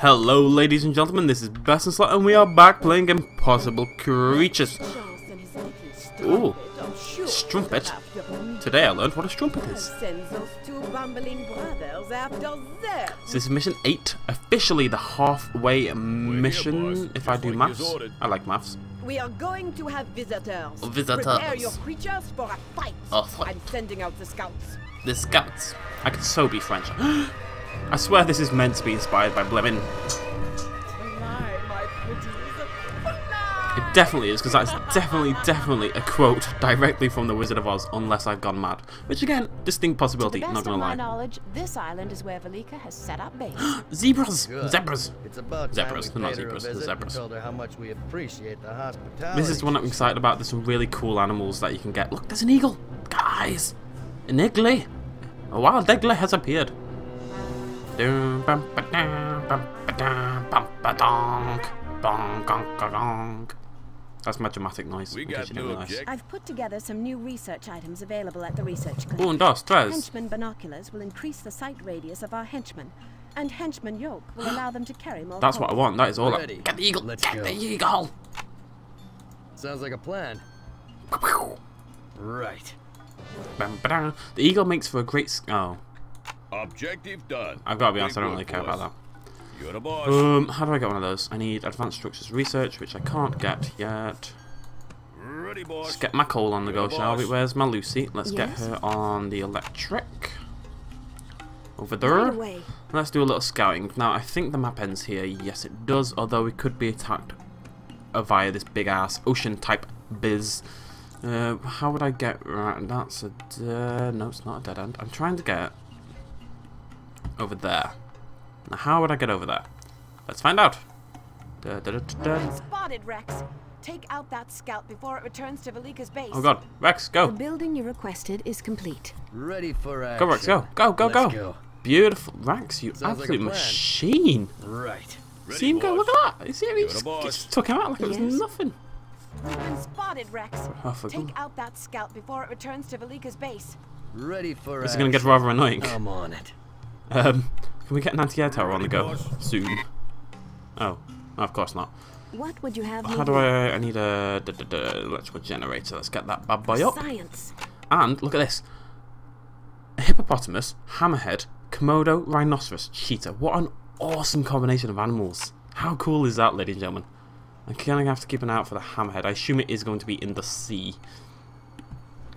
Hello ladies and gentlemen, this is Best Slot and we are back playing Impossible Creatures. Ooh, strumpet. Today I learned what a strumpet is. So this is mission 8, officially the halfway mission, if I do maths. I like maths. We are going to have visitors. Oh, visitors. Prepare your creatures for a fight. A fight. I'm sending out the scouts. The scouts. I could so be French. I swear this is meant to be inspired by Blemmin. Fly, my pretties. Fly. It definitely is, because that's definitely, definitely a quote directly from The Wizard of Oz, unless I've gone mad. Which again, distinct To the possibility, best not gonna my lie. knowledge, this island is where Velika has set up base. Zebras! Good. Zebras! It's about Zebras, they're not paid her a zebras, they're zebras. and told her how much we appreciate the. This is the one I'm excited about. There's some really cool animals that you can get. Look, there's an eagle! Guys! An eagle! A wild eagle has appeared. Dum, bum, ba, dum, bum, ba, dum, bum, ba, donk. Bonk, gonk, gonk. That's my dramatic noise. We got you didn't no realise. object. I've put together some new research items available at the research clinic. Un, dos, tres. Henchman binoculars will increase the sight radius of our henchmen, and henchman yoke will allow them to carry more. That's what I want. That is all. I- Ready. Get the eagle! Let's Get go. the eagle! Sounds like a plan. Right. Bam, ba-dum. The eagle makes for a great. Oh, Objective done. I've got to be honest. I don't really good, care about that. You're the boss. Um, how do I get one of those? I need advanced structures research, which I can't get yet. Ready, boss. Let's get my coal on the go, Yeah, shall we? Where's my Lucy? Let's get her on the electric. Over there. away. Let's do a little scouting. Now, I think the map ends here. Yes, it does. Although we could be attacked uh, via this big ass ocean type biz. Uh, how would I get? Right, that's a. Uh, no, it's not a dead end. I'm trying to get over there. Now, how would I get over there? Let's find out. Da, da, da, da, da. Spotted, Rex. Take out that scout before it returns to Velika's base. Oh god, Rex, go. The building you requested is complete. Ready for action. Go, Rex, go! Go, go, Let's go! Beautiful, Rex, you Sounds absolute plan. machine! Right. Ready, See him go, look at that! You see him? He You're just, just took him out like it was nothing. We've been spotted, Rex. Oh, for Take out that scout before it returns to Velika's base. Ready for This is action. gonna get rather annoying. I'm on it. Um, can we get an anti-air tower on the go soon? Oh, no, of course not. What would you have How do I? I need a da, da, da, electrical generator. Let's get that bad boy up. Science. And look at this: a hippopotamus, hammerhead, komodo, rhinoceros, cheetah. What an awesome combination of animals! How cool is that, ladies and gentlemen? I'm gonna have to keep an eye out for the hammerhead. I assume it is going to be in the sea.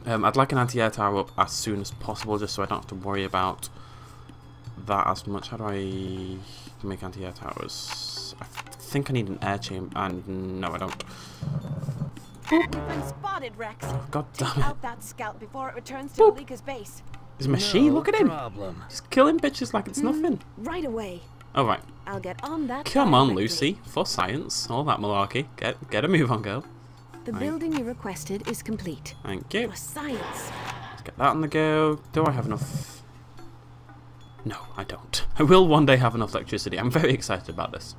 Um, I'd like an anti-air tower up as soon as possible, just so I don't have to worry about that as much. How do I make anti-air towers? I think I need an air chamber, and uh, no, I don't. We've been spotted, Rex. Oh, God damn it! out that scout before it returns to Boop. Velika's base. His machine. No look at him. problem. He's killing bitches like it's hmm, nothing. Right away. All right. I'll get on that. Come on, directly. Lucy, for science, all that malarkey. Get get a move on, girl. The building you requested is complete. Thank you. For science. Let's get that on the go. Do I have enough? No, I don't. I will one day have enough electricity. I'm very excited about this.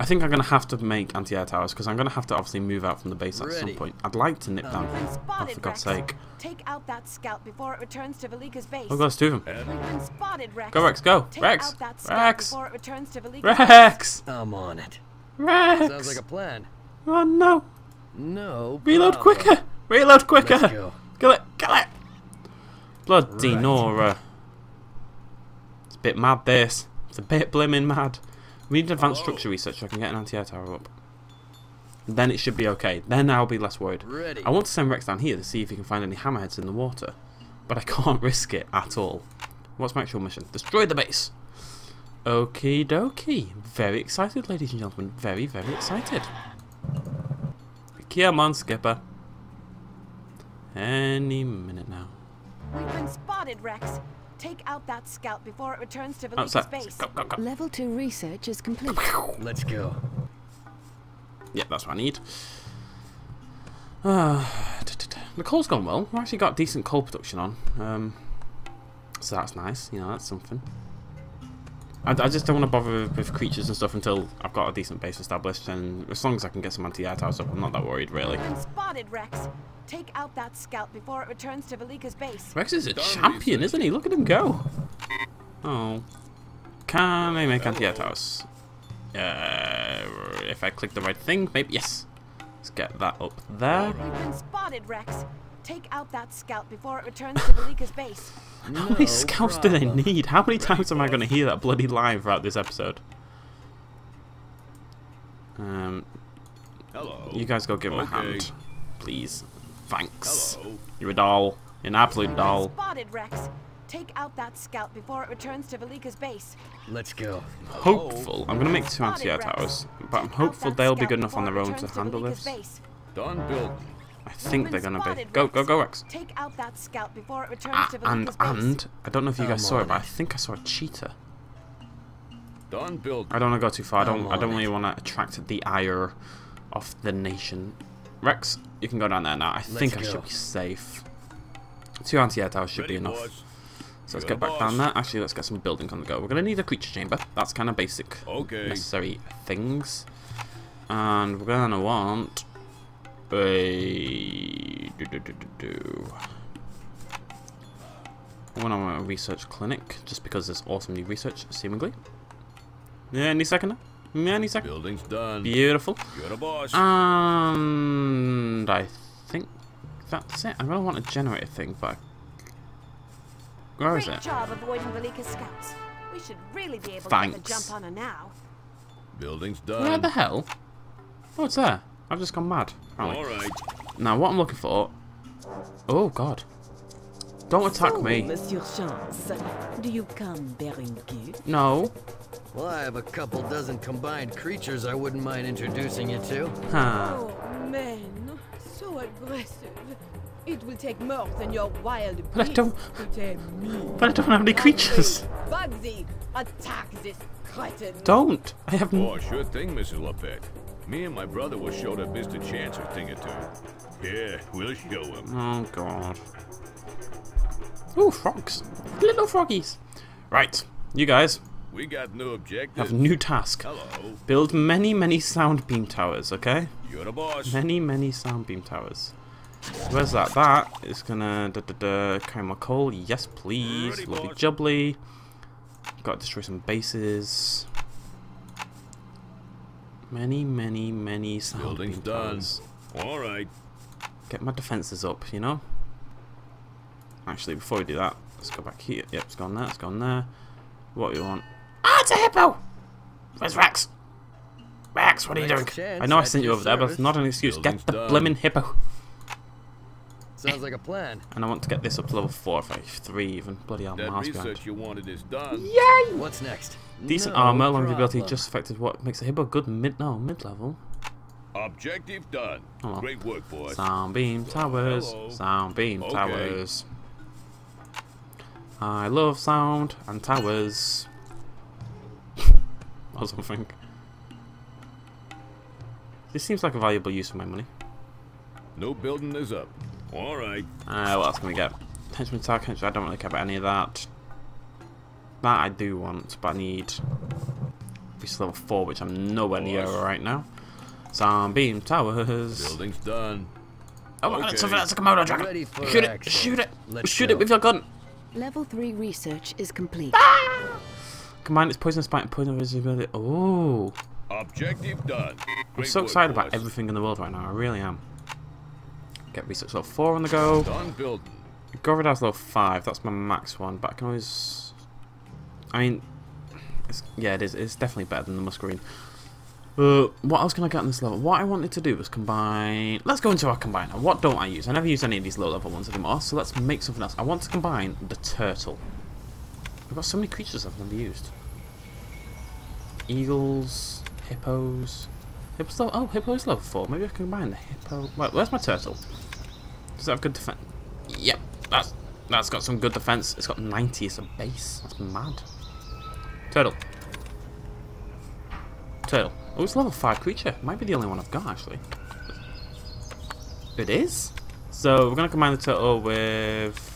I think I'm going to have to make anti-air towers because I'm going to have to obviously move out from the base at some point. I'd like to nip down. We've Oh, for God's Rex. sake. Take out that scout before it returns to Velika's base. Oh, God, it's two of them. And spotted, Rex. Go, Rex, go. Take Rex. out that Rex. before it returns to Velika's. Rex. I'm on it. Rex. Sounds like a plan. Oh, no. No. Reload problem. quicker. Reload quicker. Let's go. Kill it! Kill it! Bloody Right. Nora. It's a bit mad, this. It's a bit blimmin' mad. We need advanced structure research so I can get an anti-air tower up. Then it should be okay. Then I'll be less worried. Ready. I want to send Rex down here to see if he can find any hammerheads in the water. But I can't risk it at all. What's my actual mission? Destroy the base! Okie dokie. Very excited, ladies and gentlemen. Very, very excited. Come on, Skipper. Any minute now. We've been spotted, Rex. Take out that scout before it returns to Outside. Velika's base. Go, go, go. Level 2 research is complete. Let's go. Yeah, that's what I need. Uh, the coal's gone well. We've actually got decent coal production on. Um, so that's nice. You know, that's something. I, I just don't want to bother with, with creatures and stuff until I've got a decent base established. And as long as I can get some anti-air towers up, I'm not that worried, really. We've spotted, Rex. Take out that scout before it returns to Velika's base. Rex is a Done champion, research. isn't he? Look at him go. Oh. Can I make anti-air towers? Uh, if I click the right thing, maybe yes. Let's get that up there. You've been spotted, Rex. Take out that scout before it returns to Velika's base. How many scouts do they need? How many times am I going to hear that bloody line throughout this episode? Um, Hello. you guys go give him a hand, please. Thanks. Hello. You're a doll. You're an absolute You've doll. spotted, Rex. Take out that scout before it returns to Velika's base. Let's go. Hopeful. I'm going to make two Spotted, anti-air towers, but I'm hopeful they'll be good enough on their own to handle Velika's this. base. Done building. I think they're going to be. Go, go, go, Rex. Take out that scout before it returns Ah, to and and I don't know if you guys saw it, but I think I saw a cheetah. Done building. I don't want to go too far. I don't. I'm don't really want to attract the ire of the nation. Rex, you can go down there now. I think I go. should be safe. Two anti-air towers should Ready, be enough. boss. So let's get the back down there. Actually, let's get some building on the go. We're gonna need a creature chamber. That's kind of basic, Okay. necessary things. And we're gonna want a do, do, do, do, do. I want to want a research clinic just because there's awesome new research, seemingly. Yeah, any second. Yeah, any second. Building's done. Beautiful. You're the boss. And I think that's it. I really want to generate a generator thing, but I- where is Great it? job avoiding Velika's scouts. We should really be able to get Thanks. the jump on her now. Building's done. Where the hell? Oh, it's there. I've just gone mad. apparently. All right. Now, what I'm looking for. Oh God! Don't attack So, me. Monsieur Chance, do you come bearing gifts? No. Well, I have a couple dozen combined creatures I wouldn't mind introducing you to. Huh. Oh, man, so aggressive. It will take more than your wild But I beast don't- to tame me. But I don't have any creatures. Bugsy, attack this cretin. Don't. I have. Oh, sure thing, Mrs. LaPet. Me and my brother will show that Mr. Chance a thing or two. Yeah, we'll show him. Oh God. Ooh, frogs. Little froggies. Right, you guys We got new have a new task. Hello. Build many, many sound beam towers. Okay. You're the boss. Many, many sound beam towers. Where's that? That is gonna da da da carry my coal. Yes, please. Ready, Lovely boss. jubbly. Got to destroy some bases. Many, many, many sound Building's done. All right. Get my defenses up, you know. Actually, before we do that, let's go back here. Yep, it's gone there. It's gone there. What do you want? Ah, it's a hippo. Where's Rex? Rex, what are you doing? I know I sent you over there, but it's not an excuse. Get the done. blimmin' hippo. Sounds like a plan. And I want to get this up to level 4, if I 3 even. Bloody hell, That miles behind. research you wanted is done. Yay! What's next? Decent No armor, longevity problem. just affected what makes a hippo good mid no mid level. Objective done. Oh, well. Great work, boss. Sound beam towers. hello. Sound beam Okay. towers. I love sound and towers. or something. This seems like a valuable use of my money. No building is up. All right. Uh, what else can we get? Henchman attack, henchman. I don't really care about any of that. That I do want, but I need this level 4, which I'm nowhere near right now. Sound beam towers. Building's done. Oh my god, Okay. it's a, that's a Komodo dragon. Shoot it, shoot it, Let's shoot go. it with your gun. Level 3 research is complete. Combine its poison spike and poison visibility. Oh, Objective done. I'm so excited about everything in the world right now. I really am. Get research level 4 on the go. Done building. Level 5, that's my max one, but I can always... I mean, it's, yeah, it is. It's definitely better than the Muscarine. Uh, what else can I get on this level? What I wanted to do was combine... Let's go into our combiner. What don't I use? I never use any of these low level ones anymore, so let's make something else. I want to combine the turtle. I've got so many creatures I've never used. Eagles, hippos... Hippos level, oh, hippos level 4. Maybe I can combine the hippo... Wait, where's my turtle? Does it have good defense? Yep, that's that's got some good defense. It's got 90 as a base. That's mad. Turtle. Turtle. Oh, it's a level 5 creature. Might be the only one I've got, actually. It is? So, we're going to combine the turtle with...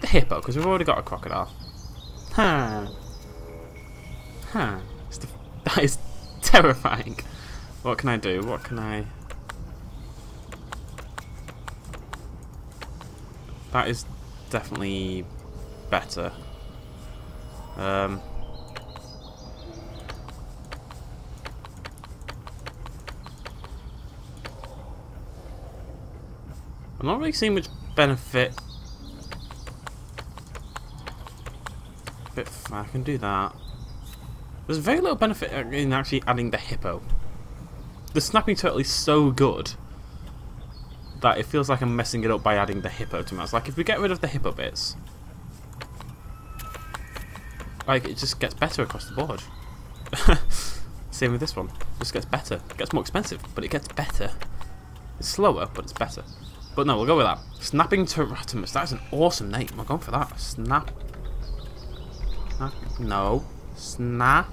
The hippo, because we've already got a crocodile. Huh. Huh. It's that is terrifying. What can I do? What can I... That is definitely better. Um, I'm not really seeing much benefit. But I can do that. There's very little benefit in actually adding the hippo. The snapping turtle is so good that it feels like I'm messing it up by adding the hippo to mouse. Like if we get rid of the hippo bits, like it just gets better across the board. Same with this one. Just gets better. It gets more expensive, but it gets better. It's slower, but it's better. But no, we'll go with that. Snapping Teratomus. That is an awesome name. I'm going for that. Snap. Snap. No. Snapping.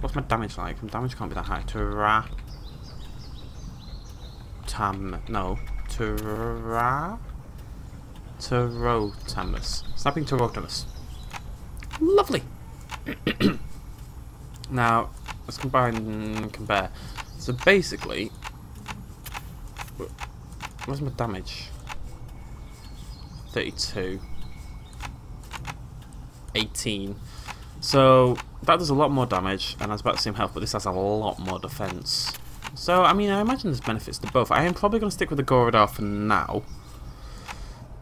What's my damage like? My damage can't be that high. Terra. Tam. No. Terra. Terotamus. Snapping Terotamus. Lovely. now, let's combine and compare. So basically, what's my damage? 32. 18. So that does a lot more damage and has about the same health, but this has a lot more defense. So, I mean, I imagine there's benefits to both. I am probably going to stick with the Gorodar for now.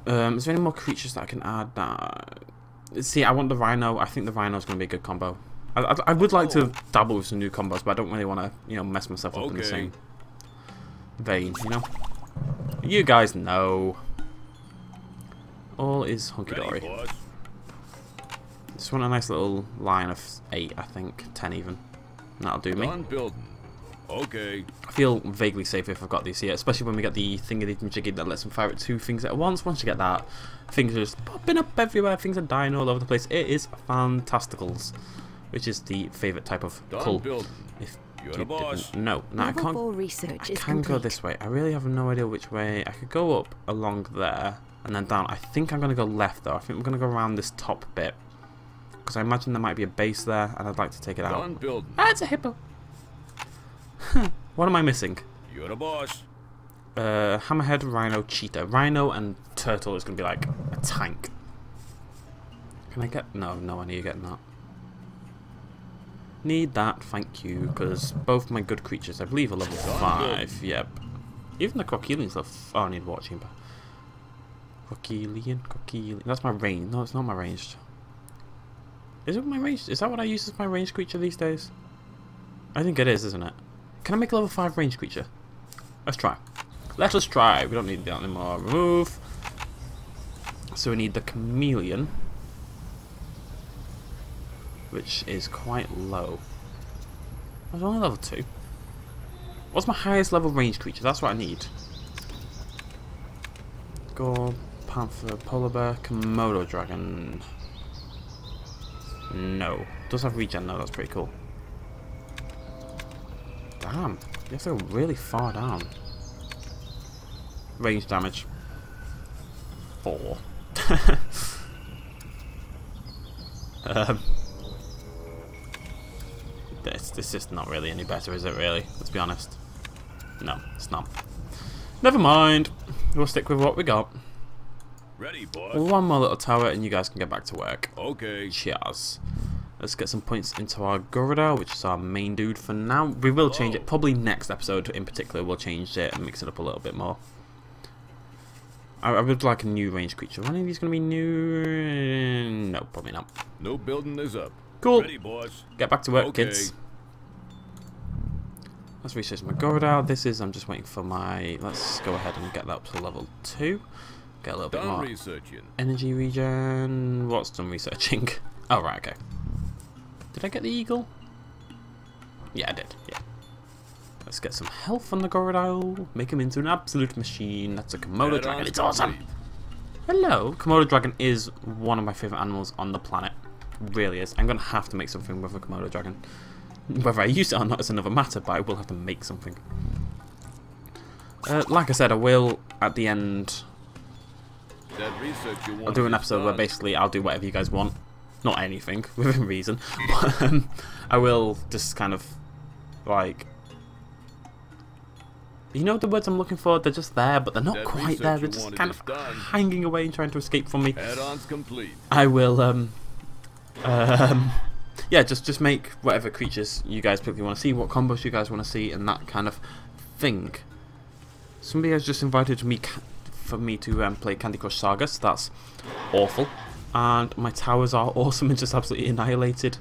Um, is there any more creatures that I can add? Nah. See, I want the Rhino. I think the Rhino is going to be a good combo. I, I, I, would like to dabble with some new combos, but I don't really want to, you know, mess myself up okay. in the same vein, you know? You guys know. All is hunky-dory. Just want a nice little line of 8, I think. 10 even. That'll do me. Building. Okay. I feel vaguely safe if I've got these here, especially when we get the thingy-jiggy that lets them fire at two things at once. Once you get that, things are just popping up everywhere, things are dying all over the place. It is fantasticals, which is the favourite type of cull. If You're the boss. No, no, I can't. research I can go this way. I really have no idea which way. I could go up along there and then down. I think I'm going to go left though. I think we're going to go around this top bit. Because I imagine there might be a base there and I'd like to take it out. Ah, it's a hippo. What am I missing? You're the boss. Uh, hammerhead, rhino, cheetah. Rhino and turtle is going to be like a tank. Can I get... No, no, I need to get that. Need that, thank you, because both my good creatures, I believe, are level 5. Yep. Even the Crocelian's level... Oh, I need Water Chamber. Crocelian, Crocelian... That's my range. No, it's not my ranged. Is it my ranged? Is that what I use as my ranged creature these days? I think it is, isn't it? Can I make a level 5 range creature? Let's try. Let us try. We don't need that anymore. Remove. So we need the chameleon. Which is quite low. I was only level 2. What's my highest level range creature? That's what I need. Gore, Panther, Polar Bear, Komodo Dragon. No. Does have regen though, that's pretty cool. Damn, you have to go really far down. Range damage. Four. um, this, this is not really any better, is it really? Let's be honest. No, it's not. Never mind. We'll stick with what we got. Ready, boss. One more little tower and you guys can get back to work. Okay. Cheers. Let's get some points into our Gorodar, which is our main dude for now. We will change it. Probably next episode in particular, we'll change it and mix it up a little bit more. I, I would like a new range creature. One of these going to be new? No, probably not. No building is up. Cool. Ready, boys. Get back to work, Okay. kids. Let's research my Gorodar. This is, I'm just waiting for my... Let's go ahead and get that up to level 2. Get a little bit more energy regen. What's done researching? Oh, right, okay. Did I get the eagle? Yeah, I did, yeah. Let's get some health on the Gorodile. Make him into an absolute machine. That's a Komodo Add-ons dragon. It's awesome. Hello. Komodo dragon is one of my favourite animals on the planet. Really is. I'm going to have to make something with a Komodo dragon. Whether I use it or not is another matter, but I will have to make something. Uh, like I said, I will, at the end, That research you want I'll do an episode where basically I'll do whatever you guys want. Not anything, within reason. But um, I will just kind of, like... You know the words I'm looking for? They're just there, but they're not That quite there. They're just kind of done. hanging away and trying to escape from me. Add-ons complete. I will, um... Um... Yeah, just just make whatever creatures you guys particularly want to see, what combos you guys want to see, and that kind of thing. Somebody has just invited me for me to um, play Candy Crush Saga, so that's awful. And my towers are awesome and just absolutely annihilated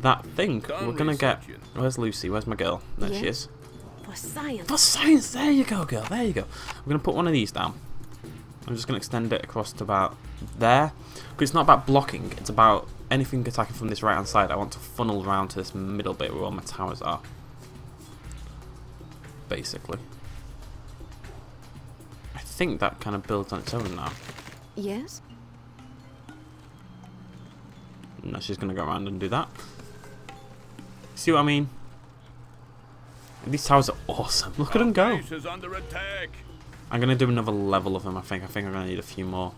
that thing. Done We're gonna get. researching. Where's Lucy? Where's my girl? There she is. For science. For science! There you go, girl. There you go. We're gonna put one of these down. I'm just gonna extend it across to about there. Because it's not about blocking. It's about anything attacking from this right hand side. I want to funnel around to this middle bit where all my towers are. Basically. I think that kind of builds on its own now. Yes? No, she's gonna go around and do that. See what I mean? These towers are awesome. Look at them go. I'm gonna do another level of them. I think. I think I'm gonna need a few more.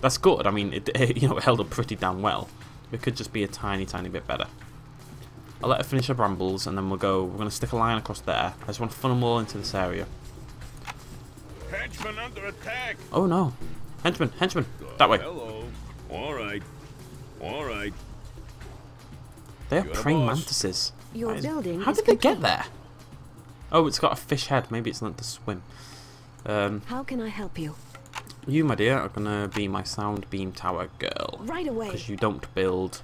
That's good. I mean, it, it you know it held up pretty damn well. It could just be a tiny, tiny bit better. I'll let her finish her brambles, and then we'll go. We're gonna stick a line across there. I just want to funnel them all into this area. Henchman under attack. Oh no, henchman, henchman, that way. Hello. All right. All right. They are You're praying mantises. Your That is- building How did they get there? Oh, it's got a fish head. Maybe it's learnt to swim. Um, How can I help you? you, my dear, are gonna be my sound beam tower girl. Right away. Because you don't build.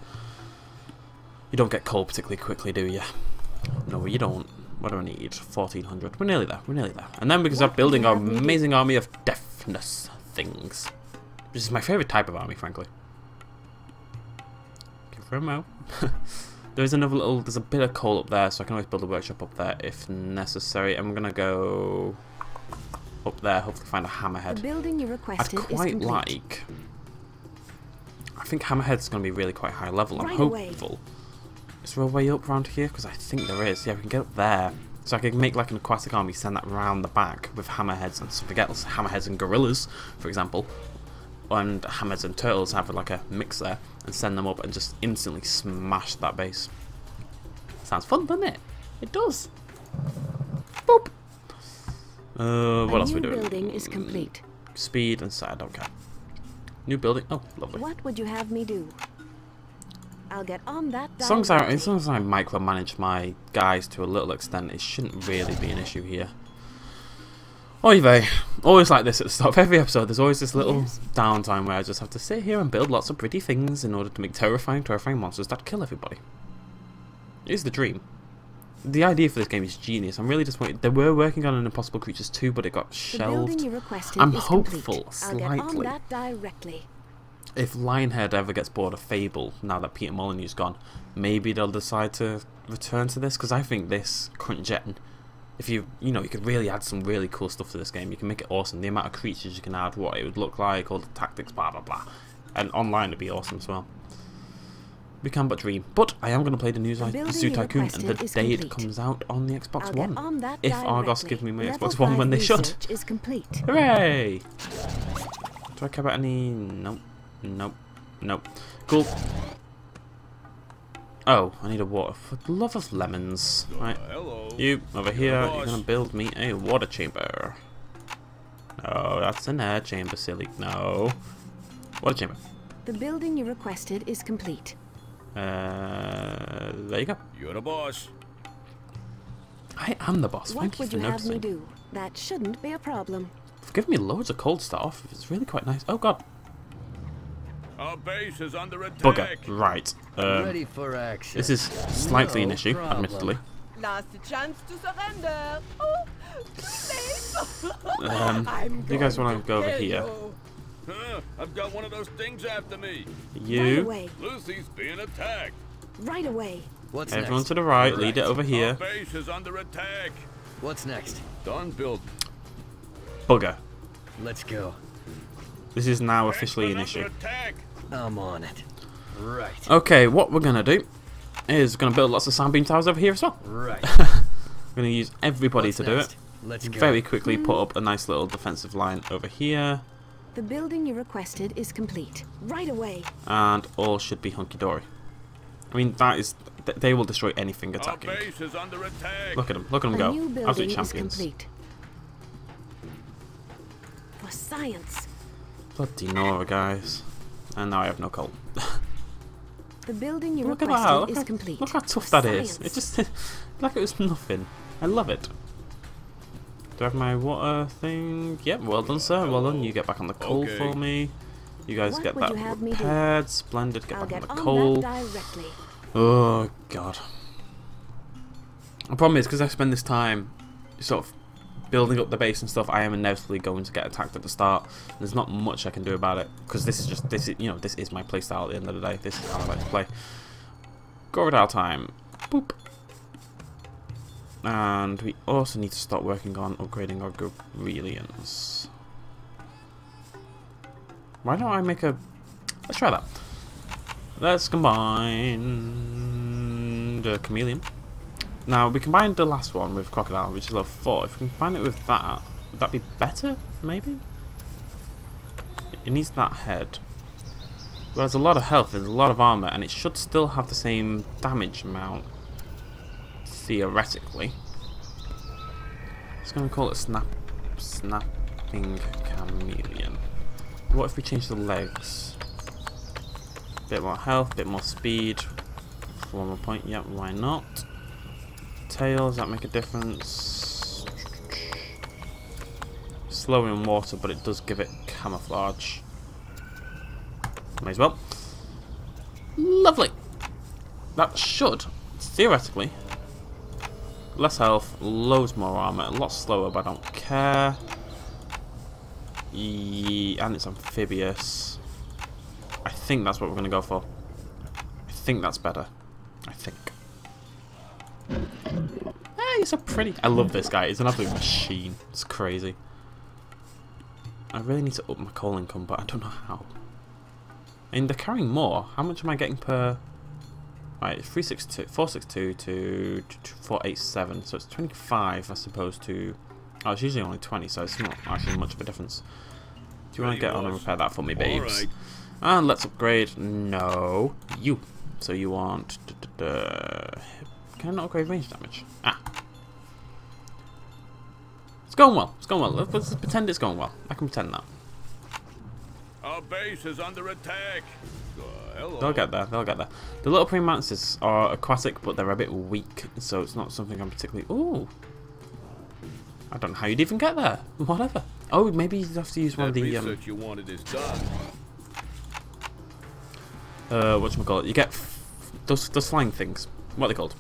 You don't get coal particularly quickly, do you? No, you don't. What do I need? 1400. We're nearly there. We're nearly there. And then because I'm What building our have me do? amazing army of deafness things. Which is my favourite type of army, frankly. Confirm out. There's another little. There's a bit of coal up there, so I can always build a workshop up there if necessary. And we're gonna go up there. Hopefully, find a hammerhead. The building you requested I'd is quite like. I think Hammerhead's going to be really quite high level. I'm Right away. hopeful. Is there a way up around here? Because I think there is. Yeah, we can get up there. So I can make like an aquatic army, send that round the back with hammerheads and something else. Hammerheads and gorillas, for example. And hammerheads and turtles have like a mix there. And send them up and just instantly smash that base. Sounds fun, doesn't it? It does. Boop. Uh, what A else new we doing? building is complete. Speed and side, I don't care. New building. Oh, lovely. What would you have me do? I'll get on that As long as, I, as long as I micromanage my guys to a little extent, it shouldn't really be an issue here. Oy vey. Always like this at the start of every episode. There's always this little Yes. downtime where I just have to sit here and build lots of pretty things in order to make terrifying, terrifying monsters that kill everybody. It is the dream. The idea for this game is genius. I'm really disappointed. They were working on an Impossible Creatures 2, but it got shelved. I'm hopeful, complete. I'll get on slightly. that directly. if Lionhead ever gets bored of Fable, now that Peter Molyneux's gone, maybe they'll decide to return to this. Because I think this current gen, if you you know, you could really add some really cool stuff to this game. You can make it awesome. The amount of creatures you can add, what it would look like, all the tactics, blah blah blah, and online it'd be awesome as well. We can but dream. But I am going to play the New Zoo Tycoon, and the day it comes out on the Xbox I'll One. on if Argos give me my Level Xbox One when they should. is complete. Hooray! Do I care about any? Nope. Nope. Nope. Cool. Oh, I need a water. For the love of lemons. Right. Hello. You, over here, you're gonna build me a water chamber. No, that's an air chamber, silly. No. Water chamber. The building you requested is complete. Uh, there you go. You're the boss. I am the boss. what Thank you would for you have me do? That shouldn't be a problem. You've given me loads of cold stuff. It's really quite nice. Oh god. Our base is under attack. Bugger. Right. Um, Ready for action. this is slightly an issue, problem. admittedly. Last chance to surrender. Oh. Um, you guys want to go over here? you. Huh, I've got one of those things after me. Right You, away. Lucy's being attacked. Right away. What's everyone next? to the right, lead it Right. over Our here. base is under attack. What's next? Done building. Bugger. Let's go. This is now officially an issue. attack. I'm on it. Right. Okay, what we're gonna do is we're gonna build lots of sound beam towers over here as well. Right. We're gonna use everybody What's to do it. Let's go. Very quickly put up a nice little defensive line over here, The building you requested is complete. Right away. and all should be hunky dory. I mean, that is. th- They will destroy anything Our attacking. base is under attack. Look at them, look at them go. new building Absolute is champions. complete. For science. Bloody Nora, guys. And now I have no coal. The building you Look at requested that. Look is how, complete. look how tough For that is. science. It just like it was nothing. I love it. Do I have my water thing? Yep, well done, sir. Well done. You get back on the coal Okay. for me. You guys What get that you have repaired. Splendid. Get I'll back get on the on coal. Oh god. The problem is because I spend this time sort of building up the base and stuff, I am inevitably going to get attacked at the start. There's not much I can do about it because this is just this is you know this is my playstyle at the end of the day. This is how I like to play. Gorodile time. Boop. And we also need to start working on upgrading our Gorelians. Why don't I make a... Let's try that. Let's combine the Chameleon. Now, we combined the last one with Crocodile, which is level 4. If we combine it with that, would that be better, maybe? It needs that head. Well, there's a lot of health, there's a lot of armor, and it should still have the same damage amount, theoretically. Just gonna call it Snap, Snapping Chameleon. What if we change the legs? Bit more health, bit more speed. One more point, yep, why not? Tail, does that make a difference? Slow in water, but it does give it camouflage. May as well. Lovely! That should, theoretically, less health, loads more armor, a lot slower, but I don't care. And it's amphibious. I think that's what we're going to go for. I think that's better. I think. Hey, a pretty. I love this guy. He's an absolute machine. It's crazy. I really need to up my coal income, but I don't know how. I mean, they're carrying more. How much am I getting per... Right, 362, 462 to 487, so it's 25 as opposed to... Oh, it's usually only 20, so it's not actually much of a difference. Do you want to get on and repair that for me, babes? Alright. And let's upgrade. No, you. So you want. duh, duh, duh. Can I not upgrade range damage? Ah. It's going well. It's going well. Let's, let's pretend it's going well. I can pretend that. Our base is under attack. Uh. They'll get there. They'll get there. The little praying mantises are aquatic, but they're a bit weak, so it's not something I'm particularly. Ooh. I don't know how you'd even get there. Whatever. Oh, maybe you'd have to use one That of the um, research you wanted is done. uh, whatchamacallit, you get f those, those flying things. What are they called?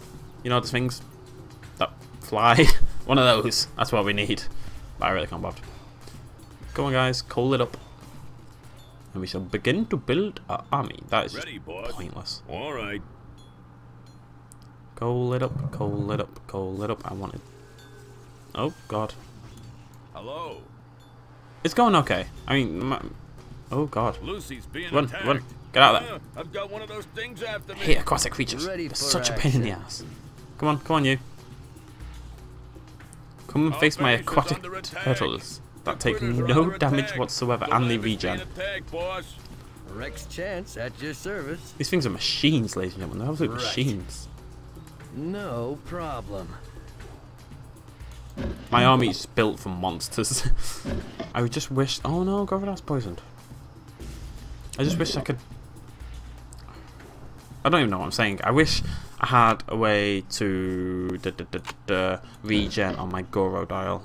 You know those things that fly? One of those. That's what we need. But I really can't bother. Come on, guys, coal it up. And we shall begin to build our army. That is just Ready, pointless. All right. Coal it up, coal it up, coal it up. I want it. Oh, God. Hello. It's going okay. I mean, my, oh, God. Lucy's being Run, attacked. run. Get out of there. I've got one of those things after me. Hey, aquatic creatures. Ready They're for such a pain in the ass. Come on, come on, you. Come and face my aquatic under turtles that take no damage whatsoever and they lab is being regen. Rex Chance at your service. These things are machines, ladies and gentlemen. They're absolute Right. machines. No problem. My army's built for monsters. I would just wish. Oh no, Governor's poisoned. I just wish I could. I don't even know what I'm saying. I wish I had a way to d -d -d -d -d regen on my Goro dial.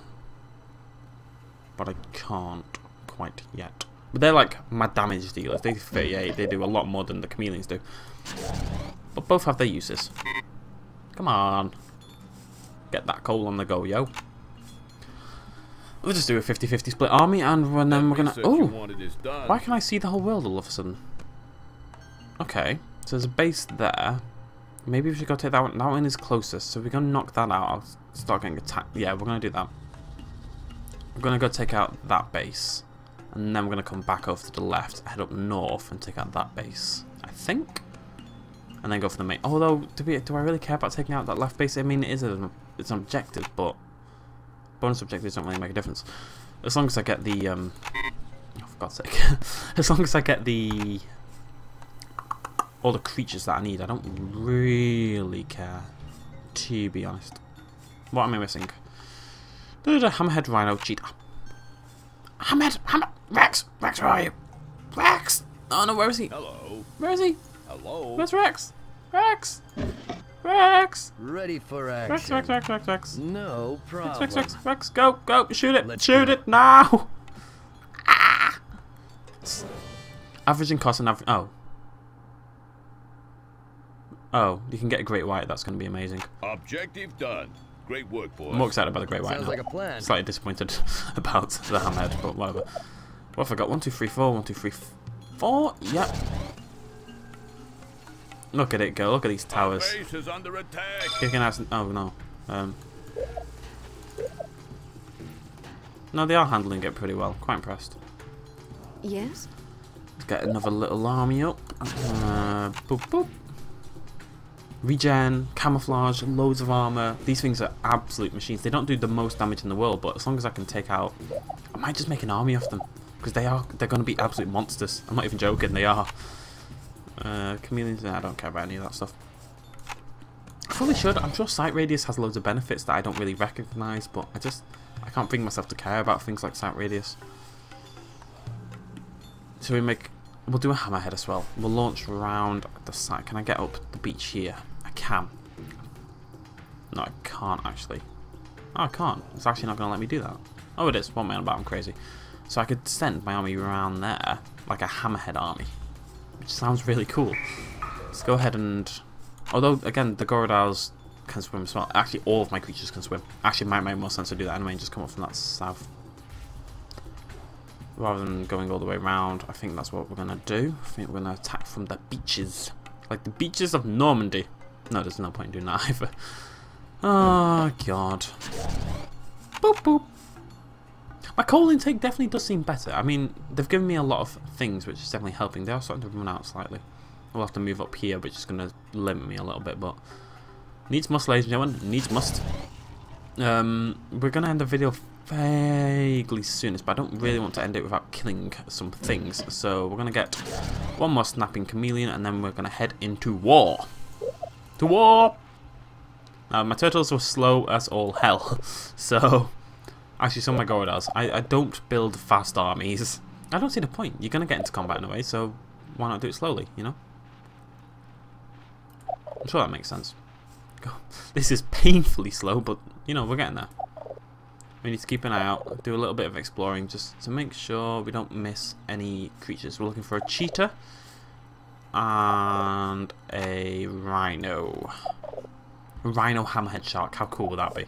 But I can't quite yet. But they're like my damage dealers. They do 38. They do a lot more than the chameleons do. But both have their uses. Come on. Get that coal on the go, yo. We'll just do a 50-50 split army and then we're gonna... Oh! wanted is done. Why can I see the whole world all of a sudden? Okay, so there's a base there. Maybe we should go take that one. That one is closest, so we're gonna knock that out. I'll start getting attacked. Yeah, we're gonna do that. We're gonna go take out that base, and then we're gonna come back over to the left, head up north, and take out that base. I think, and then go for the main. Although, do we? Do I really care about taking out that left base? I mean, it is an it's an objective, but bonus objectives don't really make a difference. As long as I get the um, Oh, for God's sake. as long as I get the all the creatures that I need, I don't really care. To be honest. What am I missing? Da-da-da, Hammerhead Rhino Cheetah. Hammerhead Hammer Rex! Rex, where are you? Rex! Oh no, where is he? Hello. Where is he? Hello. Where's Rex? Rex! Rex! Ready for action. Rex, Rex, Rex, Rex. No Rex, problem. Rex, Rex, Rex, go, go, shoot it, Let's shoot go. it now! Ah! Averaging cost and average. Oh. Oh, you can get a great white, that's going to be amazing. Objective done. Great work, boys. I'm more excited about the great white Sounds now. like a plan. Slightly disappointed about the hammerhead, but whatever. What have I got? One, two, three, four. One, two, three, f- four. Yep. Look at it go. Look at these Our towers. base is under attack. Kicking ass. Oh no. Um. No, they are handling it pretty well. Quite impressed. Yes? Let's get another little army up. Uh, boop boop. Regen, camouflage, loads of armor. These things are absolute machines. They don't do the most damage in the world, but as long as I can take out, I might just make an army of them because they are they're going to be absolute monsters. I'm not even joking. They are. Uh, chameleons. I don't care about any of that stuff. I probably should. I'm sure sight radius has loads of benefits that I don't really recognize, but I just I can't bring myself to care about things like sight radius. So we make we'll do a hammerhead as well. We'll launch around the side. Can I get up the beach here? Can. No, I can't actually. Oh, I can't. It's actually not going to let me do that. Oh, it is. One man about I'm crazy. So I could send my army around there like a hammerhead army, which sounds really cool. Let's go ahead and. Although again, the Gorodals can swim as well. Actually, all of my creatures can swim. Actually, it might make more sense to do that anyway and just come up from that south rather than going all the way around. I think that's what we're gonna do. I think we're gonna attack from the beaches, like the beaches of Normandy. No, there's no point in doing that either. Oh god. Boop boop. My coal intake definitely does seem better. I mean, they've given me a lot of things, which is definitely helping. They are starting to run out slightly. We'll have to move up here, which is going to limit me a little bit, but needs must, ladies and gentlemen. Needs must. Um, we're going to end the video vaguely soonest, but I don't really want to end it without killing some things. So we're going to get one more snapping chameleon, and then we're going to head into war. To war! Now, my turtles were slow as all hell, so... Actually, some of my Gorodals. I, I don't build fast armies. I don't see the point. You're going to get into combat in a way, so why not do it slowly, you know? I'm sure that makes sense. God, This is painfully slow, but, you know, we're getting there. We need to keep an eye out, do a little bit of exploring, just to make sure we don't miss any creatures. We're looking for a cheetah and a rhino. Rhino hammerhead shark. How cool would that be?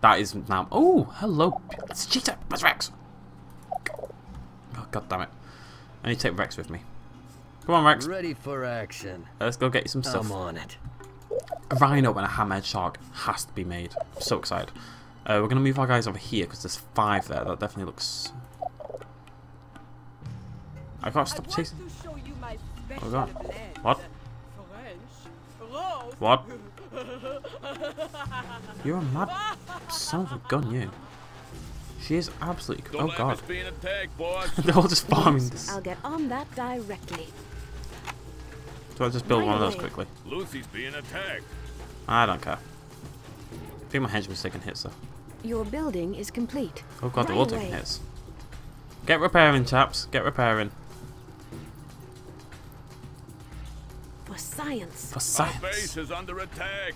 That is now. Oh, hello. It's cheetah. Where's Rex? Oh, God damn it. I need to take Rex with me. Come on, Rex. Ready for action. Let's go get you some stuff. I'm on it. A rhino and a hammerhead shark has to be made. I'm so excited. Uh, we're going to move our guys over here because there's five there. That definitely looks... I gotta I stop chasing... to show you my special Oh, God. What? French. Rose. What? You're a mad son of a gun, you. She is absolutely... Don't Oh, God. us be an attack. They're all just farming this. I'll get on that directly. Do I just build one of those quickly? Lucy's being attacked. I don't care. I think my henchman's taking hits though. Your building is complete. Oh god, they're Right all taking hits. Get repairing, chaps. Get repairing. For science. For Our base science. is under attack.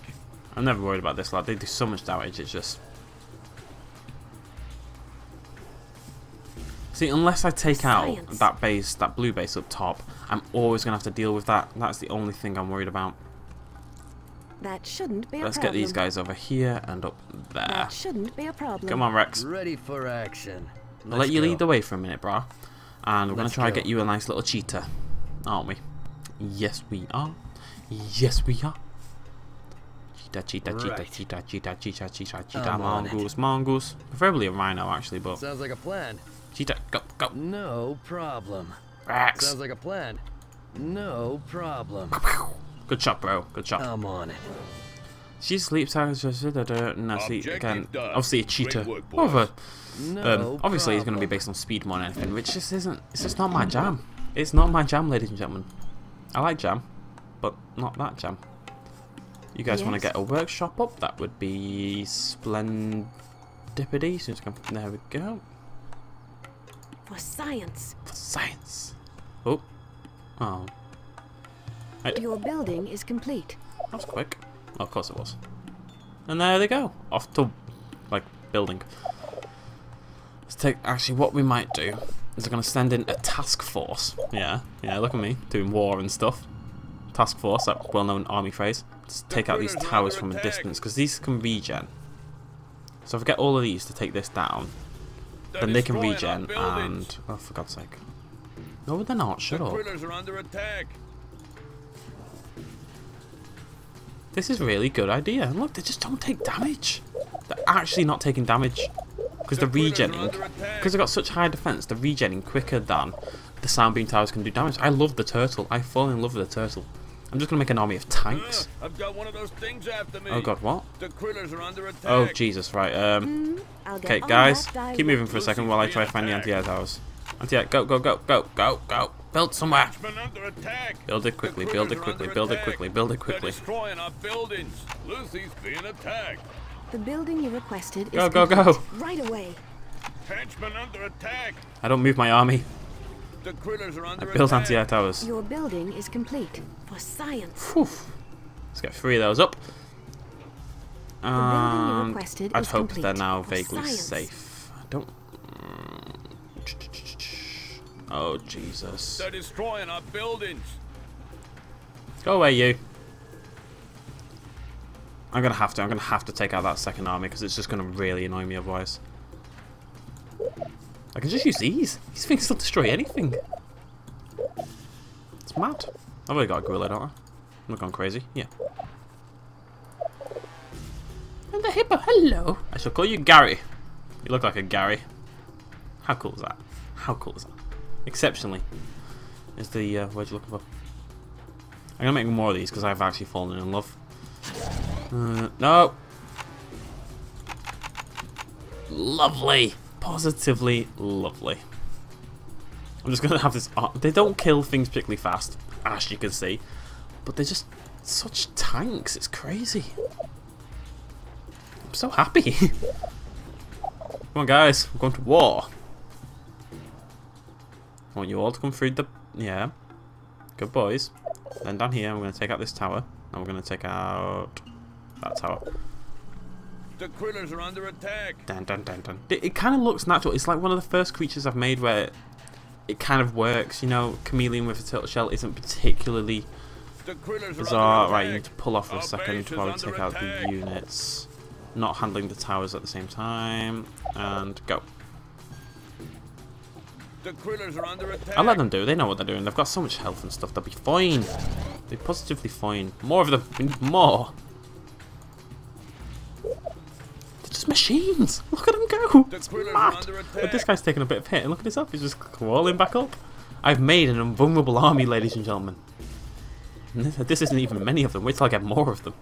I'm never worried about this, lad. They do so much damage, it's just... See, unless I take out that base, that blue base up top, I'm always going to have to deal with that. That's the only thing I'm worried about. That shouldn't be a Let's problem. get these guys over here and up there. That shouldn't be a problem. Come on, Rex. Ready for action. I'll let you go. lead the way for a minute, brah. And we're going to Let's try and get you a nice little cheetah. Aren't we? Yes, we are. Yes, we are. Cheetah, cheetah, cheetah, Right. cheetah, cheetah, cheetah, cheetah, cheetah, I'm mongoose, mongoose. Preferably a rhino, actually, but Sounds like a plan. cheetah, go, go. No problem. Rex. Sounds like a plan. No problem. Good shot, bro. Good shot. I'm on it. She sleeps out. No, see, Objective again, obviously a cheetah. work, a No Um, obviously, he's going to be based on speed more than anything, which just isn't. It's just not my jam. It's not my jam, ladies and gentlemen. I like jam, but not that jam. You guys want to get a workshop up? That would be splendipity. So it's going there we go For science. for science. Oh, oh, Your building is complete. that was quick. of course it was. And there they go. Off to, like, building. Let's take... Actually, what we might do is we're going to send in a task force. Yeah, yeah, look at me. Doing war and stuff. Task force, that well-known army phrase. Just take out these towers from a distance, because these can regen. So if I get all of these to take this down, then they can regen and... Oh, for God's sake. No, they're not. Shut The up. are under attack. This is a really good idea. And look, they just don't take damage. They're actually not taking damage. Because The they're critters are regenning. under attack. Because they've got such high defense, they're regenning quicker than the sound beam towers can do damage. I love the turtle. I fall in love with the turtle. I'm just going to make an army of tanks. Uh, I've got one of those things after me. Oh god, what? The critters are under attack. Oh Jesus, right. Um, okay, on guys, keep moving for a second while I try to find the attacked. anti-air towers. Anti-air, go, go, go, go, go, go. Build somewhere. Under attack. Build it quickly, build it quickly, build it quickly, build it They're quickly. destroying our buildings. Lucy's being attacked. The building you requested is Go, go, go. Right away. Henchman under attack. I don't move my army. The critters are I under build attack. anti-air towers. Your building is complete. For science. Whew. Let's get three of those up. building And um, requested I'd is hope they're now vaguely science. safe. I don't. Oh Jesus! They're destroying our buildings. Go away, you. I'm gonna have to. I'm gonna have to take out that second army because it's just gonna really annoy me otherwise. I can just use these. These things will destroy anything. It's mad. I've already got a gorilla, don't I? I'm not going crazy. Yeah. And the hippo. Hello. I shall call you Gary. You look like a Gary. How cool is that? How cool is that? Exceptionally. Is the uh, word you're looking for? I'm gonna make more of these because I've actually fallen in love. Uh, no. Lovely. Positively lovely. I'm just gonna have this. They don't kill things particularly fast, as you can see, but they're just such tanks. It's crazy. I'm so happy. Come on, guys. We're going to war. I want you all to come through the. Yeah. Good boys. Then down here, I'm going to take out this tower. And we're going to take out that tower. The critters are under attack. Dun, dun, dun, dun. It, it kind of looks natural. It's like one of the first creatures I've made where it kind of works. You know, chameleon with a turtle shell isn't particularly bizarre. Right, you need to pull off for a second base is while we under take out the units. Not handling the towers at the same time. And go. The are under attack. I'll let them do. They know what they're doing. They've got so much health and stuff. They'll be fine. They're positively fine. More of them. More. They're just machines. Look at them go. The mad. But this guy's taking a bit of hit. And look at himself. He's just crawling back up. I've made an invulnerable army, ladies and gentlemen. This this isn't even many of them. Wait till I get more of them.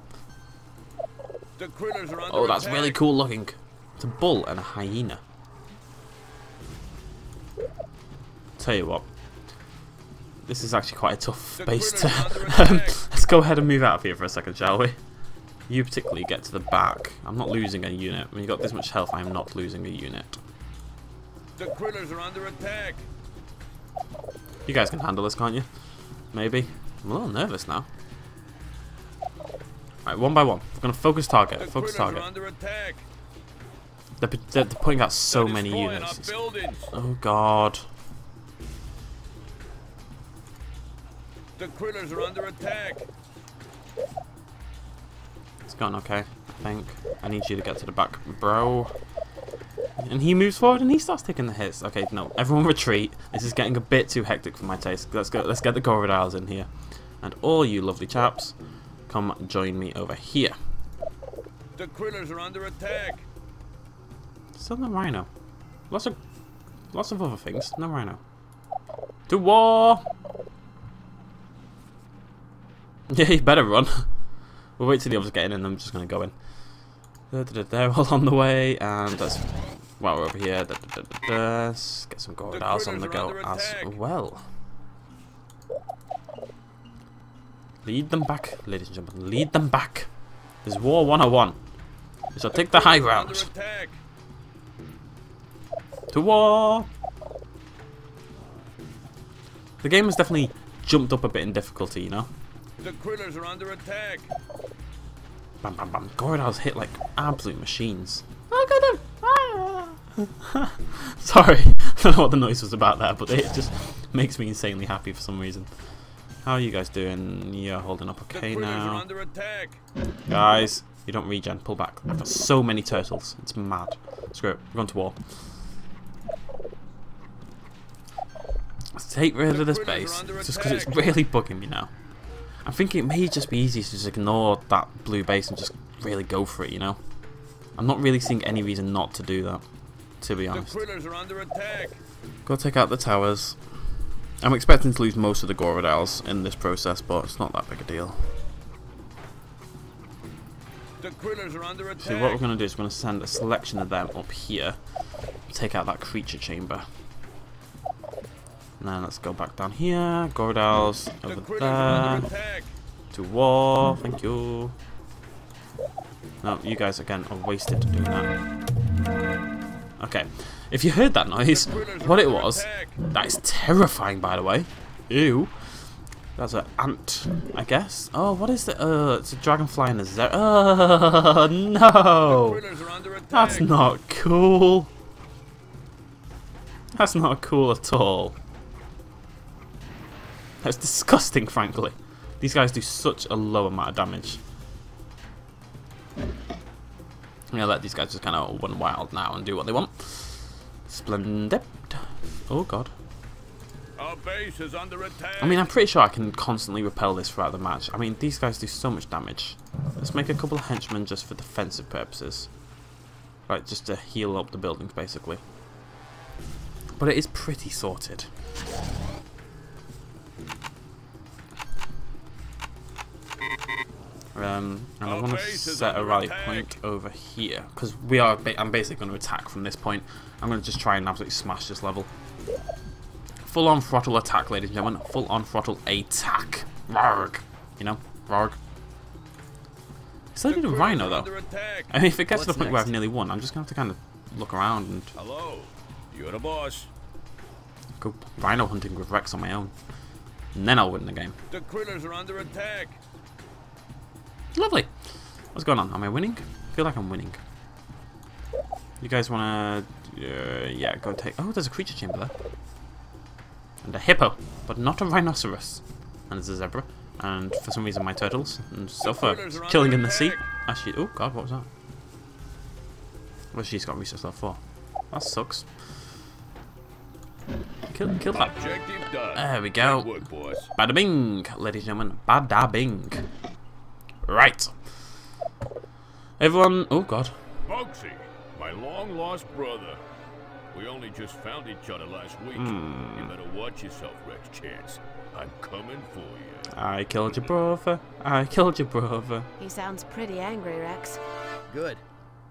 The critters are under Oh, that's attack. really cool looking. It's a bull and a hyena. Tell you what. This is actually quite a tough base to... um, let's go ahead and move out of here for a second, shall we? You particularly get to the back. I'm not losing a unit. When you've got this much health, I'm not losing a unit. The critters are under attack. You guys can handle this, can't you? Maybe. I'm a little nervous now. Alright, one by one. We're going to focus target. The Focus target. under attack. They're, they're, they're putting out so They're many units. Our It's- buildings. Oh, God. The critters are under attack. It's gone okay, I think. I need you to get to the back, bro. And he moves forward and he starts taking the hits. Okay, no, everyone retreat. This is getting a bit too hectic for my taste. Let's go. Let's get the Gorodiles in here, and all you lovely chaps, come join me over here. The critters are under attack. Still no rhino. Lots of, lots of other things. No rhino. To war. Yeah, you better run. we'll wait till the others get in, and I'm just gonna go in. They're all on the way, and that's while we're over here. Da, da, da. Let's get some Gorodiles on the go as well. Lead them back, ladies and gentlemen. Lead them back. This is War 101. So take the high Critters are Under ground. To war! The game has definitely jumped up a bit in difficulty, you know? The critters are under attack. Bam, bam, bam. Gorodals hit like absolute machines. Look at them! Ah. Sorry, I don't know what the noise was about there, but it just makes me insanely happy for some reason. How are you guys doing? You're holding up okay now. under attack. Guys, you don't regen. Pull back. I've got so many turtles. It's mad. Screw it. We're going to war. Let's take rid of this base. under Just because it's really bugging me now. I think it may just be easy to just ignore that blue base and just really go for it, you know? I'm not really seeing any reason not to do that, to be honest. critters are under attack. Go take out the towers. I'm expecting to lose most of the Gorodals in this process, but it's not that big a deal. The are under attack. So what we're going to do is we're going to send a selection of them up here. Take out that creature chamber. And then let's go back down here. Gorodals over under there. To war. Thank you. No, you guys again are wasted doing that. Okay. If you heard that noise, The what it was, that is terrifying by the way. Ew. That's an ant, I guess. Oh, what is it? Uh, it's a dragonfly and a zer- Oh, no! critters are under attack. That's not cool. That's not cool at all. That's disgusting, frankly. These guys do such a low amount of damage. I'm gonna let these guys just kind of run wild now and do what they want. Splendid. Oh god. Our base is under attack. I mean, I'm pretty sure I can constantly repel this throughout the match. I mean, these guys do so much damage. Let's make a couple of henchmen just for defensive purposes. Right, just to heal up the buildings, basically. But it is pretty sorted. Um, and I want to set a rally attack. point over here because we are. Ba I'm basically going to attack from this point. I'm going to just try and absolutely smash this level. Full on throttle attack, ladies and gentlemen. Full on throttle attack. Rarg. You know, Rarg. Still The need a rhino though. I mean, if it gets to the What's point where I've nearly won, I'm just going to have to kind of look around and Hello. You're the boss. go rhino hunting with Rex on my own. And then I'll win the game. The critters are under attack. Lovely. What's going on? Am I winning? I feel like I'm winning. You guys want to... Uh, yeah, go take... Oh, there's a creature chamber there. And a hippo, but not a rhinoceros. And there's a zebra. And for some reason my turtles and stuff are chilling in the sea. Actually, oh god, what was that? What's she's got research level 4? That sucks. Kill, kill that. There we go. Bada bing, ladies and gentlemen. Bada bing. Right. Everyone. Oh, God. Boxy, my long lost brother. We only just found each other last week. Hmm. You better watch yourself, Rex Chance. I'm coming for you. I killed your brother. I killed your brother. He sounds pretty angry, Rex. Good.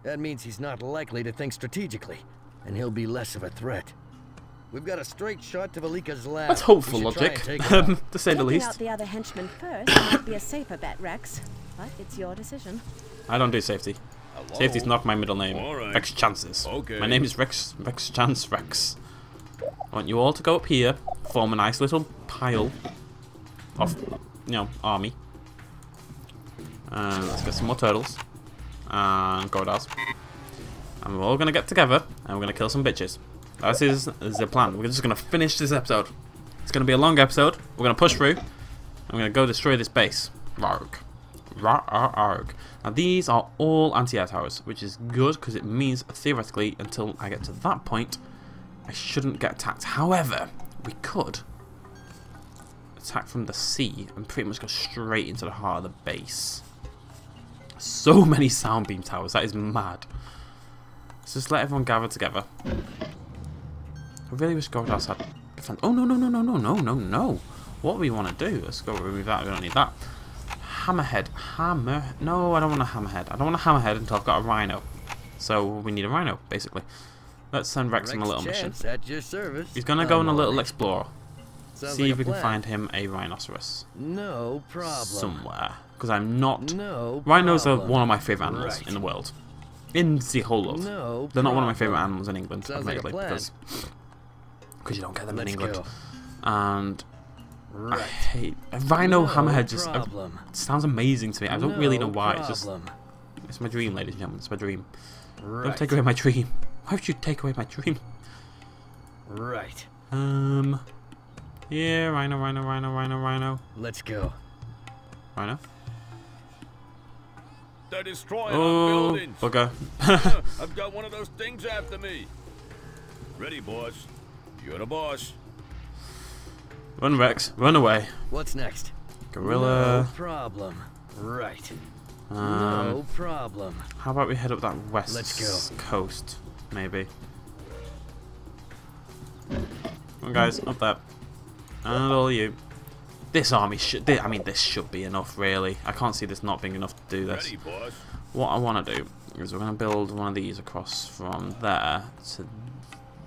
That means he's not likely to think strategically, and he'll be less of a threat. We've got a straight shot to Velika's lab. That's hopeful We should try logic, and take it out. to say the Taking least. out the other henchmen first might be a safer bet, Rex. But it's your decision. I don't do safety. Hello? Safety's not my middle name. All right. Rex Chances. Okay. My name is Rex Rex Chance Rex. I want you all to go up here, form a nice little pile of, you know, army. And let's get some more turtles. And Gorodals. And we're all gonna get together and we're gonna kill some bitches. That is the plan. We're just gonna finish this episode. It's gonna be a long episode. We're gonna push through. I'm gonna go destroy this base. Rarg. Now these are all anti-air towers, which is good because it means theoretically until I get to that point, I shouldn't get attacked. However, we could attack from the sea and pretty much go straight into the heart of the base. So many sound beam towers. That is mad. Let's just let everyone gather together. I really wish Goldhouse had. Oh no no no no no no no no! What we want to do? Let's go remove that. We don't need that. Hammerhead. Hammer. No, I don't want a hammerhead. I don't want a hammerhead until I've got a rhino. So we need a rhino, basically. Let's send Rex, on a little mission. At your service. He's gonna go on a little explorer. Sounds see like if we can find him a rhinoceros No problem. somewhere. Because I'm not. No Rhinos are one of my favourite animals Right. in the world. In the whole world. No They're not one of my favourite animals in England, Sounds like admittedly, plan. because because you don't get them in Let's England. go. And I hate rhino no hammerhead. Just uh, problem. sounds amazing to me. I don't really know No why. It's just it's my dream, ladies and gentlemen. It's my dream. Right. Don't take away my dream. Why would you take away my dream? Right. Um. Yeah, rhino, rhino, rhino, rhino, rhino. Let's go. Rhino. They're destroying our Oh, buildings. bugger. I've got one of those things after me. Ready, boss. You're the boss. Run, Rex. Run away. What's next? Gorilla. No problem. Right. Um, no problem. How about we head up that west Let's go. coast, maybe? Come on, guys, up there. And all you. This army should. I mean, this should be enough, really. I can't see this not being enough to do this. Ready, boss. What I want to do is we're going to build one of these across from there to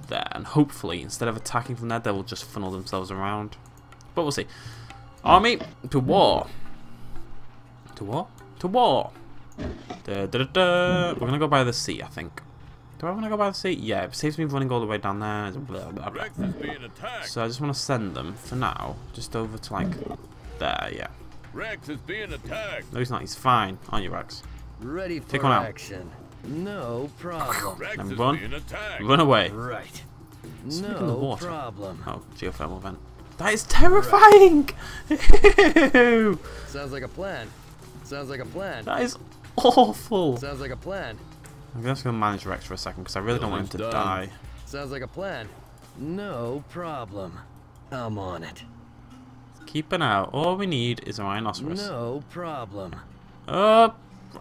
there, and hopefully, instead of attacking from there, they will just funnel themselves around. But we'll see. Army to war. To war? To war. Da, da, da, da. We're going to go by the sea, I think. Do I want to go by the sea? Yeah, it saves me running all the way down there. Blah, blah, blah. Rex is being attacked. So I just want to send them, for now, just over to like there, yeah. Rex is being attacked. No, he's not. He's fine. Aren't you, Rex? Ready for Take one out. action. No problem. Rex Then is run. being attacked. Run away. right. Speaking of No water. problem. Oh, geothermal vent. That is terrifying! Ew! Sounds like a plan. Sounds like a plan. that is awful. Sounds like a plan. I'm just going to manage Rex for a second because I really don't want him to done. die. Sounds like a plan. No problem. I'm on it. Keep an eye out. All we need is a rhinoceros. No problem. Uh,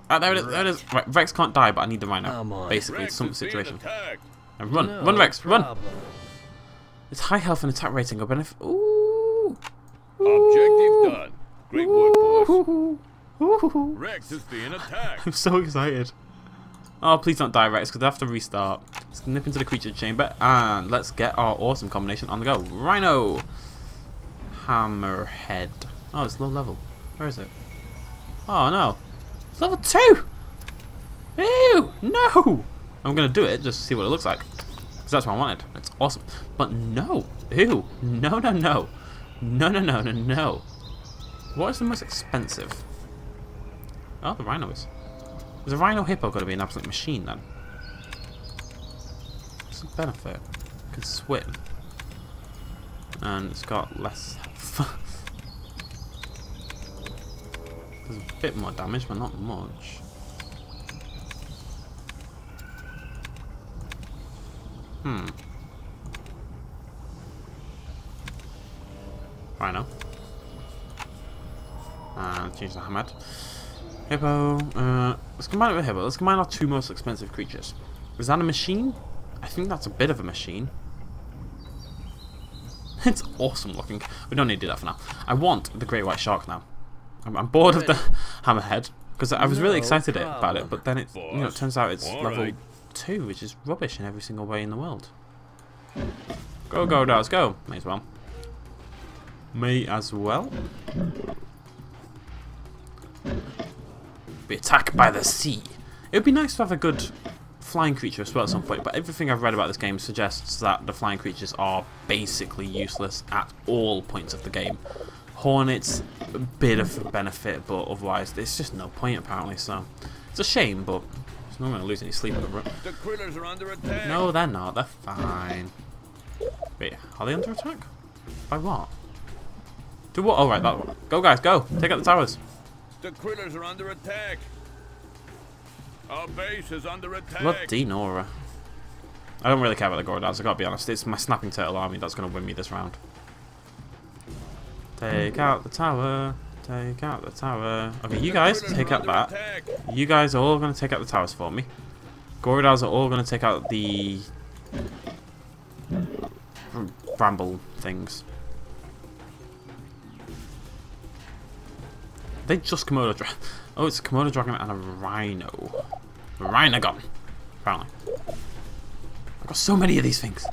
ah, there it is. There it is. Right, Rex can't die, but I need the rhino. Come on. Basically, Rex some situation. attacked. Run, no run, Rex, run! It's high health and attack rating. Go benefit. Ooh. Objective done. Great work. Ooh. Ooh. Rex is being attacked. I'm so excited. Oh, please don't die, Rex, because I have to restart. Let's nip into the creature chamber, and let's get our awesome combination on the go. Rhino! Hammerhead. Oh, it's low level. Where is it? Oh, no. It's level 2! Ew! No! I'm going to do it just to see what it looks like. Because that's what I wanted. It's awesome. But no! Ew! No, no, no. No, no, no, no, no. What is the most expensive? Oh, the Rhino is. A Rhino Hippo got to be an absolute machine then? What's the benefit? It can swim. And it's got less health. There's a bit more damage, but not much. Hmm. Rhino. And change the Hamad. Hippo. Uh, let's combine it with Hippo. Let's combine our two most expensive creatures. Is that a machine? I think that's a bit of a machine. it's awesome looking. We don't need to do that for now. I want the Great White Shark now. I'm, I'm bored of the Hammerhead because I was really No excited about it, but then it you know it turns out it's All level right. Two, which is rubbish in every single way in the world. Go, go, Dars, go. May as well. May as well. Be attacked by the sea. It would be nice to have a good flying creature as well at some point, but everything I've read about this game suggests that the flying creatures are basically useless at all points of the game. Hornets, a bit of benefit, but otherwise, there's just no point apparently, so it's a shame, but I'm not going to lose any sleep. The are under attack. No, they're not. They're fine. Wait, are they under attack? By what? Do what? Oh, right, that one. Go, guys, go. Take out the towers. The critters are under attack. Our base is under attack. Bloody Nora. I don't really care about the Gordons, i got to be honest. It's my Snapping Turtle army that's going to win me this round. Take out the tower. Take out the tower. Okay, you guys take out that. You guys are all going to take out the towers for me. Gordars are all going to take out the bramble things. They just Komodo dragon. Oh, it's a Komodo dragon and a rhino. Rhinogon. Apparently. I've got so many of these things.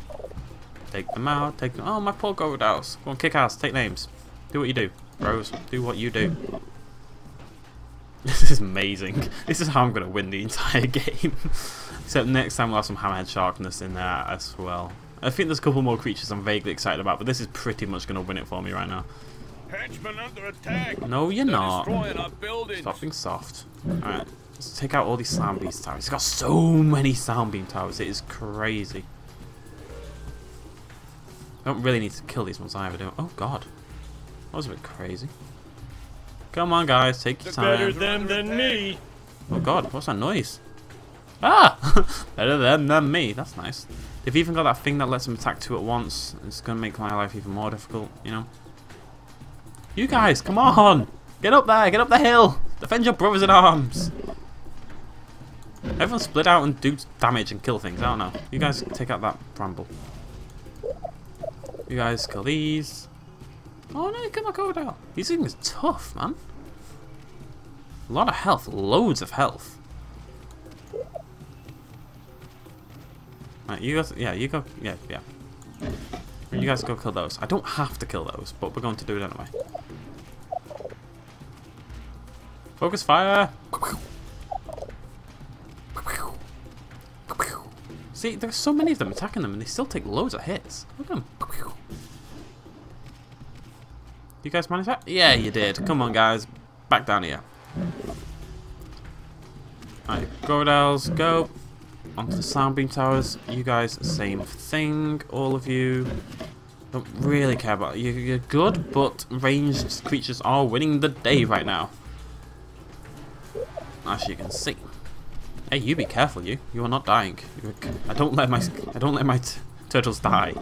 Take them out. Take them. Oh, my poor Gorodaus. Go on, kick ass. Take names. Do what you do, bros. Do what you do. This is amazing. This is how I'm going to win the entire game. Except next time we'll have some hammerhead sharpness in there as well. I think there's a couple more creatures I'm vaguely excited about, but this is pretty much going to win it for me right now. Henchmen under attack. No, you're They're not. destroying our buildings. Stop being soft. Alright. Let's take out all these sound beam towers. It's got so many sound beam towers. It is crazy. I don't really need to kill these ones either, do I? Oh god. That was a bit crazy. Come on guys, take your time. Better them than me. Oh god, what's that noise? Ah! Better them than me. That's nice. They've even got that thing that lets them attack two at once. It's going to make my life even more difficult, you know? You guys, come on! Get up there, get up the hill! Defend your brothers in arms! Everyone split out and do damage and kill things, I don't know. You guys take out that bramble. You guys kill these. Oh no, come on, crocodile. These things are tough, man. A lot of health, loads of health. Right, you guys, yeah, you go, yeah, yeah. You guys go kill those. I don't have to kill those, but we're going to do it anyway. Focus fire! See, there's so many of them attacking them and they still take loads of hits. Look at them. You guys manage that? Yeah, you did. Come on, guys. Back down here. Alright, crocodiles, go. Onto the sound beam towers. You guys, same thing. All of you. Don't really care about you. You're good, but ranged creatures are winning the day right now. As you can see. Hey, you be careful, you. You are not dying. I don't let my I don't let my turtles die.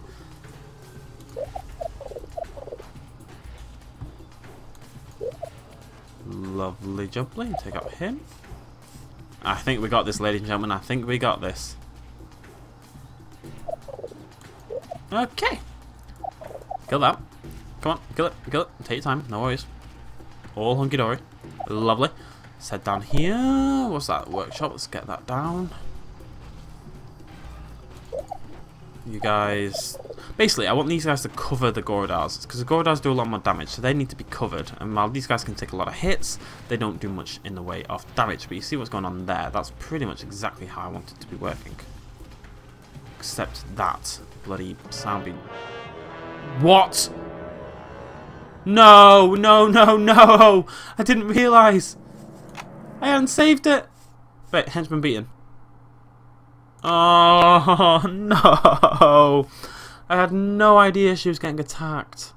Lovely jumpling. Take out him. I think we got this, ladies and gentlemen. I think we got this. Okay. Kill that. Come on, kill it, kill it. Take your time, no worries. All hunky dory. Lovely. Head down here. What's that? Workshop. Let's get that down. You guys... Basically, I want these guys to cover the Gorodars, because the Gorodars do a lot more damage, so they need to be covered. And while these guys can take a lot of hits, they don't do much in the way of damage. But you see what's going on there? That's pretty much exactly how I want it to be working. Except that bloody sound beam. What? No, no, no, no! I didn't realise! I hadn't saved it! Wait, henchman beaten. Oh, no! I had no idea she was getting attacked.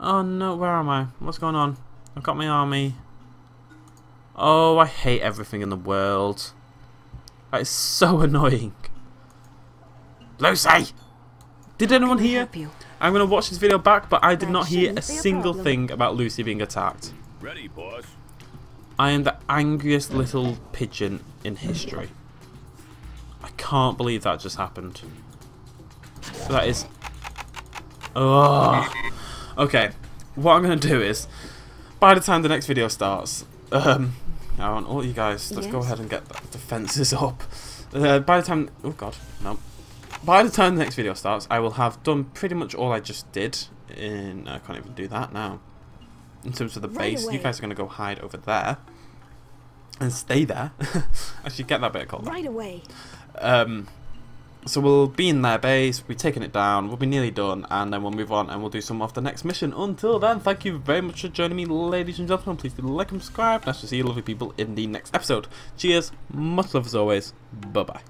Oh no, where am I? What's going on? I've got my army. Oh, I hate everything in the world. That is so annoying. Lucy! Did anyone hear? I'm going to watch this video back, but I did not hear a single thing about Lucy being attacked. Ready, boss. I am the angriest little pigeon in history. I can't believe that just happened. That is... Ugh. Okay, what I'm going to do is, by the time the next video starts, um, I want all you guys, let's go ahead and get the defences up. Uh, by the time... Oh god, no. By the time the next video starts, I will have done pretty much all I just did in... I can't even do that now. In terms of the Right base, you guys are going to go hide over there. And stay there. Actually, get that bit of cold. Right away. Um, so we'll be in their base, we'll be taking it down, we'll be nearly done, and then we'll move on and we'll do some of the next mission. Until then, thank you very much for joining me, ladies and gentlemen. Please do like and subscribe. Nice to see you lovely people in the next episode. Cheers, much love as always. Bye bye.